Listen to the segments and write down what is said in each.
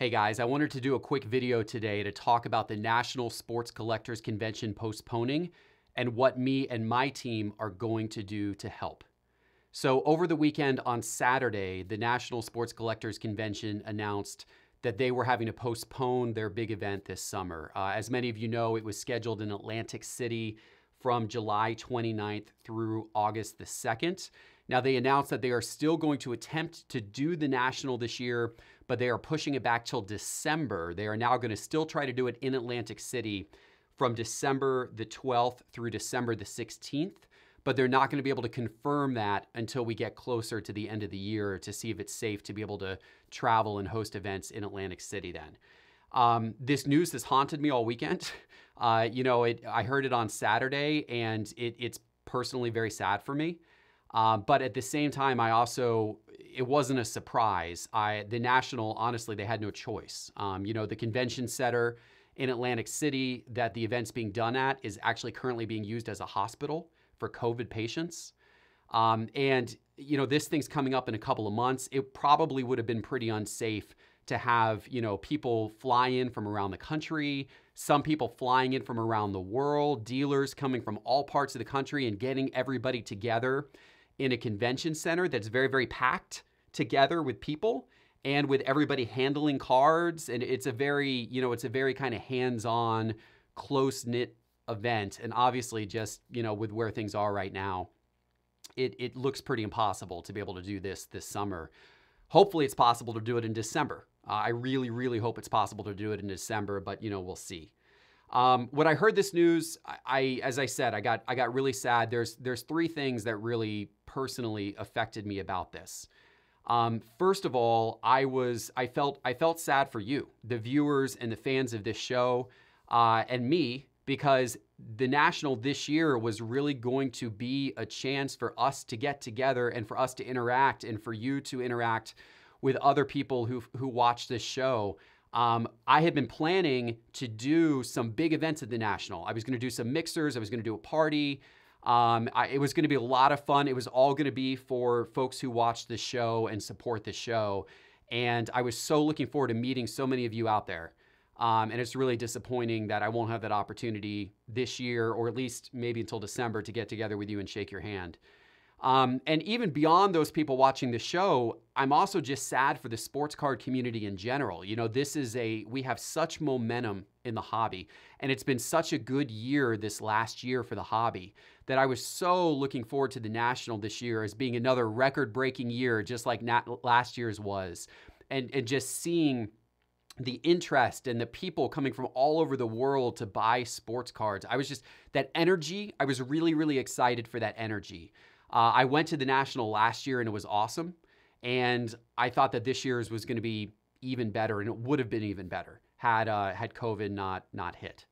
Hey guys, I wanted to do a quick video today to talk about the National Sports Collectors Convention postponing and what me and my team are going to do to help. So, over the weekend on Saturday, the National Sports Collectors Convention announced that they were having to postpone their big event this summer. Uh, as many of you know, it was scheduled in Atlantic City from July 29th through August the 2nd. Now, they announced that they are still going to attempt to do the national this year, but they are pushing it back till December. They are now going to still try to do it in Atlantic City from December the 12th through December the 16th, but they're not going to be able to confirm that until we get closer to the end of the year to see if it's safe to be able to travel and host events in Atlantic City then. Um, this news has haunted me all weekend. Uh, you know, it, I heard it on Saturday, and it, it's personally very sad for me. Uh, but at the same time, I also it wasn't a surprise. I the national honestly they had no choice. Um, you know the convention center in Atlantic City that the event's being done at is actually currently being used as a hospital for COVID patients. Um, and you know this thing's coming up in a couple of months. It probably would have been pretty unsafe to have you know people fly in from around the country some people flying in from around the world dealers coming from all parts of the country and getting everybody together in a convention center that's very, very packed together with people and with everybody handling cards. And it's a very, you know, it's a very kind of hands on, close knit event. And obviously, just, you know, with where things are right now, it, it looks pretty impossible to be able to do this this summer. Hopefully, it's possible to do it in December. Uh, I really, really hope it's possible to do it in December, but, you know, we'll see. Um, when I heard this news, I, I, as I said, I got I got really sad. There's there's three things that really personally affected me about this. Um, first of all, I was I felt I felt sad for you, the viewers and the fans of this show, uh, and me, because the national this year was really going to be a chance for us to get together and for us to interact and for you to interact with other people who who watch this show. Um, I had been planning to do some big events at the National. I was going to do some mixers. I was going to do a party. Um, I, it was going to be a lot of fun. It was all going to be for folks who watch the show and support the show. And I was so looking forward to meeting so many of you out there. Um, and it's really disappointing that I won't have that opportunity this year, or at least maybe until December, to get together with you and shake your hand. Um, and even beyond those people watching the show, I'm also just sad for the sports card community in general. You know, this is a, we have such momentum in the hobby, and it's been such a good year this last year for the hobby that I was so looking forward to the National this year as being another record breaking year, just like last year's was. And, and just seeing the interest and the people coming from all over the world to buy sports cards. I was just, that energy, I was really, really excited for that energy. Uh, I went to the National last year and it was awesome. And I thought that this year's was going to be even better, and it would have been even better had uh, had COVID not not hit.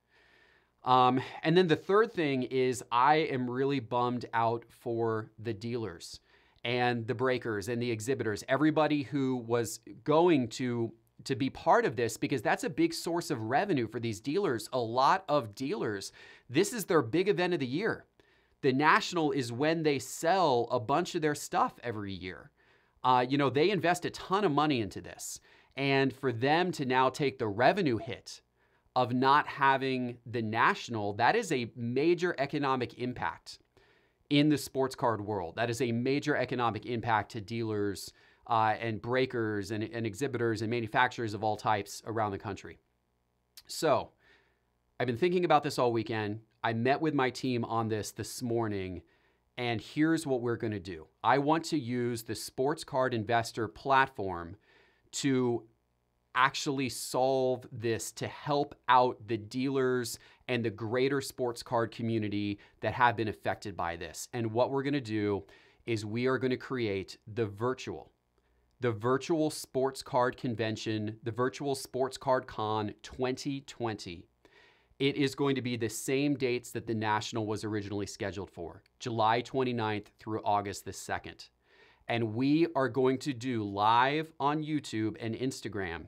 Um, and then the third thing is I am really bummed out for the dealers and the breakers and the exhibitors, everybody who was going to to be part of this because that's a big source of revenue for these dealers. A lot of dealers, this is their big event of the year. The National is when they sell a bunch of their stuff every year. Uh, you know, they invest a ton of money into this. And for them to now take the revenue hit of not having the National, that is a major economic impact in the sports card world. That is a major economic impact to dealers uh, and breakers and, and exhibitors and manufacturers of all types around the country. So, I've been thinking about this all weekend. I met with my team on this this morning, and here's what we're going to do. I want to use the Sports Card Investor platform to actually solve this to help out the dealers and the greater sports card community that have been affected by this. And what we're going to do is we are going to create the virtual the virtual sports card convention, the virtual sports card con 2020 it is going to be the same dates that the National was originally scheduled for July 29th through August the 2nd. And we are going to do live on YouTube and Instagram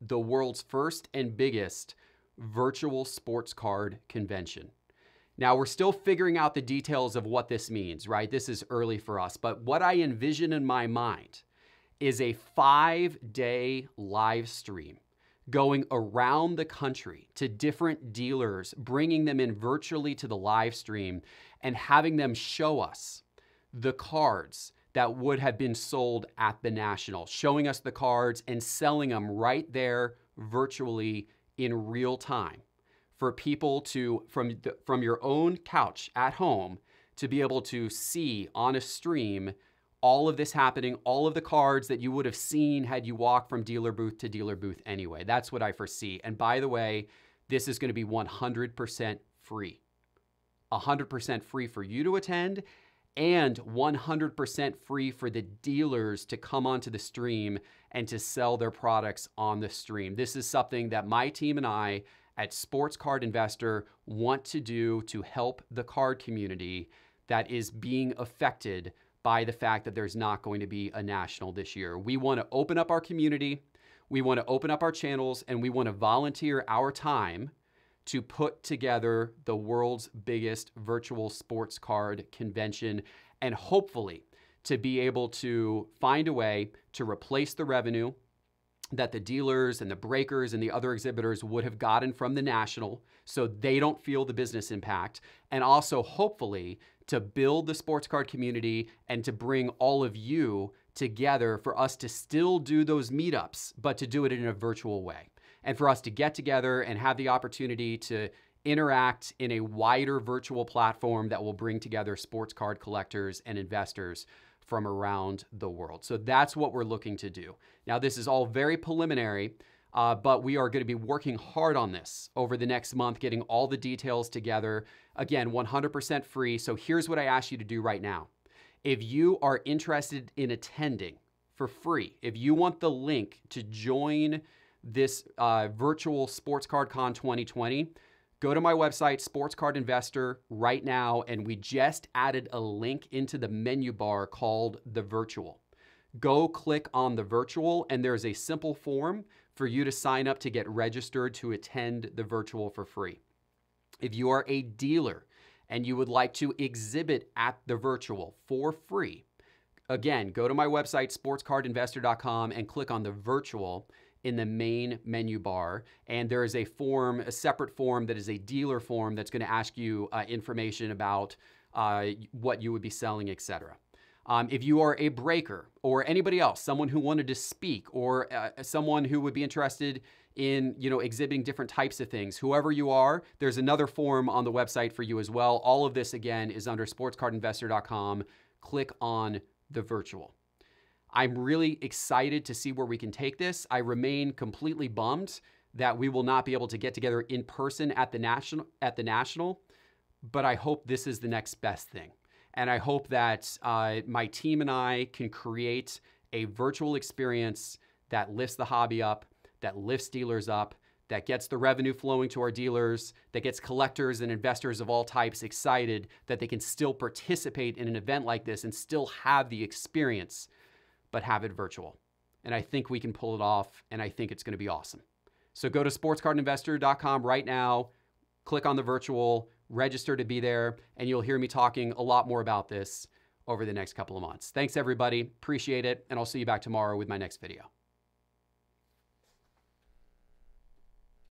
the world's first and biggest virtual sports card convention. Now, we're still figuring out the details of what this means, right? This is early for us. But what I envision in my mind is a five day live stream going around the country to different dealers, bringing them in virtually to the live stream and having them show us the cards that would have been sold at the National, showing us the cards and selling them right there virtually in real time for people to, from, the, from your own couch at home, to be able to see on a stream all of this happening, all of the cards that you would have seen had you walked from dealer booth to dealer booth anyway. That's what I foresee. And by the way, this is going to be 100% free. 100% free for you to attend and 100% free for the dealers to come onto the stream and to sell their products on the stream. This is something that my team and I at Sports Card Investor want to do to help the card community that is being affected by the fact that there's not going to be a national this year. We want to open up our community, we want to open up our channels, and we want to volunteer our time to put together the world's biggest virtual sports card convention and hopefully to be able to find a way to replace the revenue that the dealers and the breakers and the other exhibitors would have gotten from the national so they don't feel the business impact and also hopefully to build the sports card community and to bring all of you together for us to still do those meetups, but to do it in a virtual way. And for us to get together and have the opportunity to interact in a wider virtual platform that will bring together sports card collectors and investors from around the world. So that's what we're looking to do. Now, this is all very preliminary. Uh, but we are going to be working hard on this over the next month, getting all the details together. Again, 100% free. So here's what I ask you to do right now. If you are interested in attending for free, if you want the link to join this uh, virtual Sports Card Con 2020, go to my website, Sports Card Investor, right now, and we just added a link into the menu bar called the virtual. Go click on the virtual, and there's a simple form for you to sign up to get registered to attend the virtual for free. If you are a dealer and you would like to exhibit at the virtual for free, again, go to my website, sportscardinvestor.com, and click on the virtual in the main menu bar. And there is a form, a separate form that is a dealer form that's going to ask you uh, information about uh, what you would be selling, etc. Um, if you are a breaker or anybody else, someone who wanted to speak or uh, someone who would be interested in you know exhibiting different types of things whoever you are there's another form on the website for you as well. All of this again is under sportscardinvestor.com click on the virtual. I'm really excited to see where we can take this. I remain completely bummed that we will not be able to get together in person at the national at the national but i hope this is the next best thing and I hope that uh, my team and I can create a virtual experience that lifts the hobby up, that lifts dealers up, that gets the revenue flowing to our dealers, that gets collectors and investors of all types excited that they can still participate in an event like this and still have the experience, but have it virtual. And I think we can pull it off, and I think it's going to be awesome. So go to sportscardinvestor.com right now, click on the virtual, register to be there, and you'll hear me talking a lot more about this over the next couple of months. Thanks, everybody. Appreciate it, and I'll see you back tomorrow with my next video.